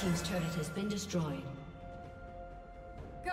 Team's turret has been destroyed. team